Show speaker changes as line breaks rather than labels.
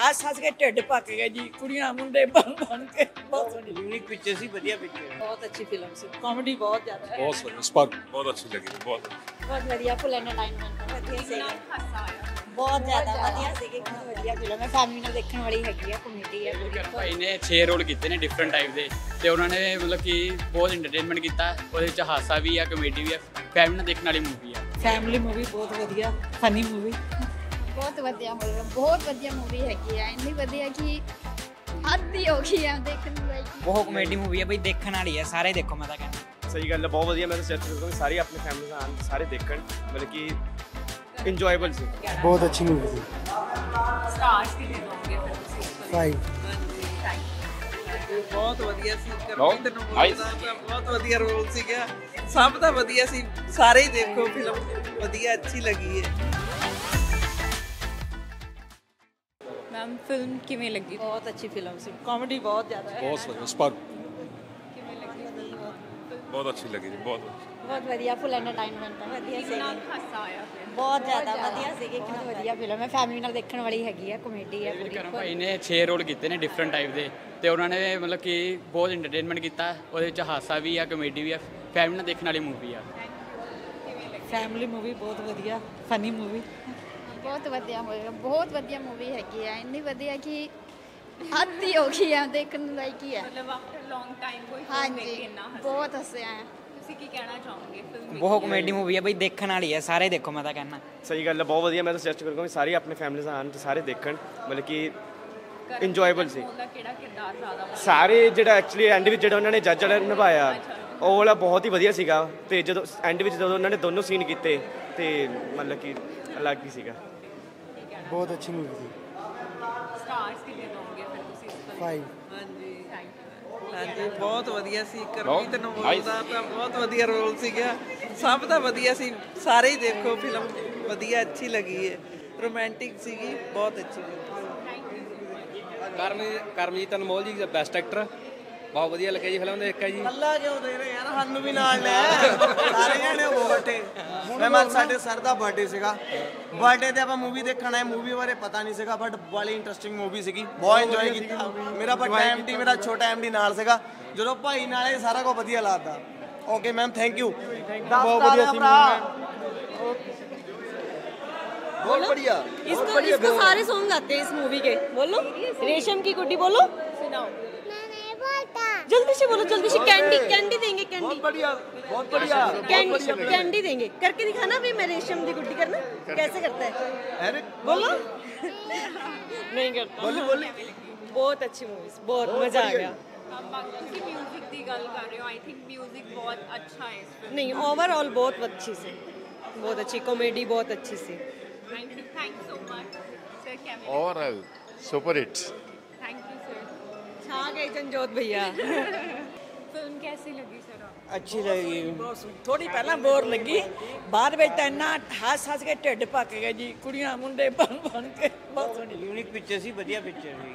ਹੱਸ ਹੱਸ ਕੇ ਢਿੱਡ ਪੱਕ ਗਏ ਜੀ ਕੁੜੀਆਂ ਮੁੰਡੇ ਬਣ ਬਣ ਕੇ। ਬਹੁਤ ਸੋਹਣੀ
ਯੂਨਿਕ ਪਿਕਚਰ ਸੀ ਵਧੀਆ ਪਿਕਚਰ
ਬਹੁਤ ਅੱਛੀ ਫਿਲਮ ਸੀ ਕਾਮੇਡੀ ਬਹੁਤ ਜ਼ਿਆਦਾ ਹੈ।
ਬਹੁਤ ਸੋਹਣੀ ਸਪਾਰਕ ਬਹੁਤ ਅੱਛੀ ਲੱਗੀ ਬਹੁਤ
ਬਹੁਤ ਵਧੀਆ ਫੁੱਲ ਐਂਟਰਟੇਨਮੈਂਟ ਵਧੀਆ ਸੀ ਬਹੁਤ ਜ਼ਿਆਦਾ ਵਧੀਆ ਸੀ ਬਹੁਤ ਵਧੀਆ ਫਿਲਮ ਹੈ। ਫੈਮਿਲੀ ਨਾਲ ਦੇਖਣ ਵਾਲੀ ਹੈਗੀ ਆ ਕਮੇਡੀ ਹੈ
ਭਾਈ ਨੇ 6 ਰੋਲ ਕੀਤੇ ਨੇ ਡਿਫਰੈਂਟ ਟਾਈਪ ਦੇ। ਤੇ ਉਹਨਾਂ ਨੇ ਮਤਲਬ ਕਿ ਬਹੁਤ ਐਂਟਰਟੇਨਮੈਂਟ ਕੀਤਾ ਉਹਦੇ ਵਿੱਚ ਹਾਸਾ ਵੀ ਆ ਕਮੇਡੀ ਵੀ ਆ ਫੈਮਿਲੀ ਨਾਲ ਦੇਖਣ ਵਾਲੀ ਮੂਵੀ ਆ।
ਫੈਮਿਲੀ ਮੂਵੀ ਬਹੁਤ ਵਧੀਆ ਫਨੀ ਮੂਵੀ
ਬਹੁਤ ਵਧੀਆ ਮੂਵੀ ਬਹੁਤ ਵਧੀਆ ਮੂਵੀ ਹੈਗੀ ਆ ਇੰਨੀ ਵਧੀਆ ਕਿ ਹੱਦ ਹੀ ਹੋ ਗਈ ਆ ਦੇਖਣ ਨੂੰ ਲਾਈਕ
ਬਹੁਤ ਕਮੇਡੀ ਮੂਵੀ ਹੈ ਬਈ ਦੇਖਣ ਵਾਲੀ ਹੈ ਸਾਰੇ ਦੇਖੋ ਮੈਂ ਤਾਂ ਕਹਿੰਦਾ
ਸਹੀ ਗੱਲ ਹੈ ਬਹੁਤ ਵਧੀਆ ਮੈਂ ਤਾਂ ਸਜੈਸਟ ਕਰੂੰਗਾ ਸਾਰੇ ਆਪਣੀ ਫੈਮਿਲੀ ਨਾਲ ਆਉਣ, ਸਾਰੇ ਦੇਖਣ ਮਤਲਬ ਕਿ ਇੰਜੋਏਬਲ ਸੀ
ਬਹੁਤ ਅੱਛੀ ਮੂਵੀ ਸੀ
ਸਟਾਰਸ ਕਿੰਨੇ ਦੋਗੇ ਫਿਰ ਤੁਸੀਂ
5
ਬਹੁਤ ਵਧੀਆ ਸੀ ਕਰਮਜੀਤ ਅਨਮੋਲ ਦਾ ਤਾਂ ਬਹੁਤ ਵਧੀਆ ਰੋਲ ਸੀਗਾ ਸਭ ਦਾ ਵਧੀਆ ਸੀ ਸਾਰੇ ਹੀ ਦੇਖੋ ਫਿਲਮ ਵਧੀਆ ਅੱਛੀ ਲੱਗੀ ਹੈ
ਮੈਮ ਫਿਲਮ ਕਿਵੇਂ ਲੱਗੀ?
ਬਹੁਤ ਅੱਛੀ ਫਿਲਮ ਸੀ। ਕਾਮੇਡੀ ਬਹੁਤ ਜ਼ਿਆਦਾ ਹੈ।
ਬਹੁਤ ਸੋਹਣੀ ਸਪਾਰਕ
ਕਿਵੇਂ ਲੱਗੀ?
ਬਹੁਤ ਅੱਛੀ ਲੱਗੀ ਜੀ ਬਹੁਤ
ਬਹੁਤ ਵਧੀਆ ਫੁੱਲ ਐਂਟਰਟੇਨਮੈਂਟ ਵਧੀਆ ਸੀ
ਹਾਸਾ ਆਇਆ ਫਿਰ?
ਬਹੁਤ ਜ਼ਿਆਦਾ ਵਧੀਆ ਸੀ ਬਹੁਤ ਵਧੀਆ ਫਿਲਮ ਹੈ। ਫੈਮਿਲੀ ਨਾਲ ਦੇਖਣ ਵਾਲੀ ਹੈਗੀ ਆ ਕਮੇਡੀ ਹੈ ਪੂਰੀ
ਕਰਮ ਭਾਈ ਨੇ 6 ਰੋਲ ਕੀਤੇ ਨੇ ਡਿਫਰੈਂਟ ਟਾਈਪ ਦੇ। ਤੇ ਉਹਨਾਂ ਨੇ ਮਤਲਬ ਕਿ ਬਹੁਤ ਐਂਟਰਟੇਨਮੈਂਟ ਕੀਤਾ। ਉਹਦੇ ਵਿੱਚ ਹਾਸਾ ਵੀ ਆ ਕਮੇਡੀ ਵੀ ਆ ਫੈਮਿਲੀ ਨਾਲ ਦੇਖਣ ਵਾਲੀ ਮੂਵੀ ਆ।
ਫੈਮਿਲੀ ਮੂਵੀ ਬਹੁਤ ਵਧੀਆ ਫਨੀ ਮੂਵੀ
ਬਹੁਤ ਵਧੀਆ ਮੂਵੀ ਬਹੁਤ ਵਧੀਆ ਮੂਵੀ ਹੈਗੀ ਆ ਇੰਨੀ ਵਧੀਆ ਕਿ ਹੱਦ ਹੀ ਹੋ ਗਈ ਆ ਦੇਖਣ ਨੂੰ ਲਾਈਕ ਹੀ ਆ
ਮਤਲਬ ਆਫਟਰ ਲੌਂਗ ਟਾਈਮ ਕੋਈ ਫਿਲਮ ਦੇਖ ਕੇ
ਹਾਂਜੀ
ਇੰਨਾ।
ਬਹੁਤ ਹੱਸਿਆ ਆ
ਤੁਸੀਂ ਕੀ ਕਹਿਣਾ ਚਾਹੋਗੇ ਫਿਲਮ
ਬਹੁਤ ਕਮੇਡੀ ਮੂਵੀ ਹੈ ਬਈ ਦੇਖਣ ਵਾਲੀ ਹੈ ਸਾਰੇ ਦੇਖੋ ਮੈਂ ਤਾਂ ਕਹਿੰਦਾ।
ਸਹੀ ਗੱਲ ਹੈ ਬਹੁਤ ਵਧੀਆ ਮੈਂ ਤਾਂ ਸਜੈਸਟ ਕਰੂੰਗਾ ਵੀ ਸਾਰੇ ਆਪਣੀ ਫੈਮਿਲੀ ਨਾਲ ਆਉਣ ਤੇ ਸਾਰੇ ਦੇਖਣ ਮਤਲਬ ਕਿ ਇੰਜੋਏਬਲ ਸੀ।
ਉਹਦਾ ਕਿਹੜਾ ਕਿਰਦਾਰ ਜ਼ਿਆਦਾ?
ਸਾਰੇ ਜਿਹੜਾ ਐਕਚੁਅਲੀ ਐਂਡ ਵਿੱਚ ਜਿਹੜਾ ਉਹਨਾਂ ਨੇ ਜੱਜ ਵਾਲਾ ਨਿਭਾਇਆ ਉਹ ਵਾਲਾ ਬਹੁਤ ਹੀ ਵਧੀਆ ਸੀਗਾ ਤੇ ਜਦੋਂ ਐਂਡ ਵਿੱਚ ਜਦੋਂ ਉਹਨਾਂ ਨੇ ਦੋਨੋਂ ਸੀਨ ਕੀਤੇ ਤੇ ਮਤਲਬ ਕਿ ਅਲੱਗ ਹੀ ਸੀਗਾ।
ਬਹੁਤ ਅੱਛੀ ਮੂਵੀ ਸੀ।
ਸਟਾਰਸ ਕਿੰਨੇ ਦੋਗੇ ਫਿਰ ਤੁਸੀਂ ਇਸ ਫਿਲਮ
5
ਹਾਂਜੀ।
ਥੈਂਕ ਯੂ
ਹਾਂਜੀ ਬਹੁਤ ਵਧੀਆ ਸੀ। ਕਰਮਜੀਤ ਅਨਮੋਲ ਦਾ ਤਾਂ ਬਹੁਤ ਵਧੀਆ ਰੋਲ ਸੀਗਾ। ਸਭ ਦਾ ਵਧੀਆ ਸੀ। ਸਾਰੇ ਹੀ ਦੇਖੋ ਫਿਲਮ ਵਧੀਆ ਅੱਛੀ ਲੱਗੀ ਹੈ ਰੋਮਾਂਟਿਕ ਸੀਗੀ ਬਹੁਤ ਅੱਛੀ।
ਕਰਮ ਕਰਮਜੀਤ ਅਨਮੋਲ ਜੀ ਦਾ ਬੈਸਟ ਐਕਟਰ ਬਹੁਤ ਵਧੀਆ ਲੱਗਿਆ ਜੀ ਫਿਲਮ ਦੇਖ ਕੇ ਜੀ
ਅੱਲਾ ਕਿਉਂ ਦੇ ਰਹੇ ਯਾਰ ਸਾਨੂੰ ਵੀ ਨਾਲ ਲੈ ਸਾਰੇ ਜਣੇ ਹੋ ਬੈਠੇ ਮੈਂ ਮਨ ਸਾਡੇ ਸਰ ਦਾ ਬਰਥਡੇ ਸੀਗਾ ਬਰਥਡੇ ਤੇ ਆਪਾਂ ਮੂਵੀ ਦੇਖਣ ਆਏ ਮੂਵੀ ਬਾਰੇ ਪਤਾ ਨਹੀਂ ਸੀਗਾ ਬਟ ਬੜੀ ਇੰਟਰਸਟਿੰਗ ਮੂਵੀ ਸੀਗੀ ਬਹੁਤ ਇੰਜੋਏ ਕੀਤਾ ਮੇਰਾ ਬਟ ਟਾਈਮ ਟੀ ਮੇਰਾ ਛੋਟਾ ਐਮਡੀ ਨਾਲ ਸੀਗਾ ਜਦੋਂ ਭਾਈ ਨਾਲੇ ਸਾਰਾ ਕੁਝ ਵਧੀਆ ਲੱਗਦਾ ਓਕੇ ਮੈਮ ਥੈਂਕ ਯੂ ਬਹੁਤ ਵਧੀਆ ਸੀ
ਬਹੁਤ बढ़िया
इसको इसको सारे सॉन्ग आते हैं इस मूवी के बोलो रेशम की गुड्डी बोलो
ਸੁਣਾਓ
जल्दी से बोलो जल्दी से। कैंडी कैंडी देंगे कैंडी बहुत
बढ़िया बहुत बढ़िया।
कैंडी कैंडी देंगे। करके दिखाना भी मैं रेशम की गुड्डी करना। कैसे करता है?
अरे
बोलो। नहीं करता।
बोली बोली।
बहुत अच्छी मूवीज़ बहुत मज़ा आ गया।
म्यूज़िक की गल कर रहे हो आई थिंक म्यूज़िक बहुत अच्छा है
नहीं ओवरऑल बहुत अच्छी से। बहुत अच्छी कॉमेडी बहुत अच्छी से।
Thank you thank you so
much sir camera
overall super hit
छा गए चंजोत भैया
ਫਿਲਮ ਕੈਸੀ ਲੱਗੀ ਸਰ
ਅੱਛੀ ਲੱਗੀ
ਥੋੜੀ ਪਹਿਲਾਂ ਬੋਰ ਲੱਗੀ ਬਾਅਦ ਵਿੱਚ ਤਾਂ ਇੰਨਾ ਹੱਸ ਹੱਸ ਕੇ ਢਿੱਡ ਪੱਕ ਗਏ ਜੀ ਕੁੜੀਆਂ ਮੁੰਡੇ ਬਣ ਬਣ ਕੇ ਬਹੁਤ ਸੋਹਣੀ
ਯੂਨਿਕ ਪਿਕਚਰ ਸੀ ਵਧੀਆ ਪਿਕਚਰ ਸੀ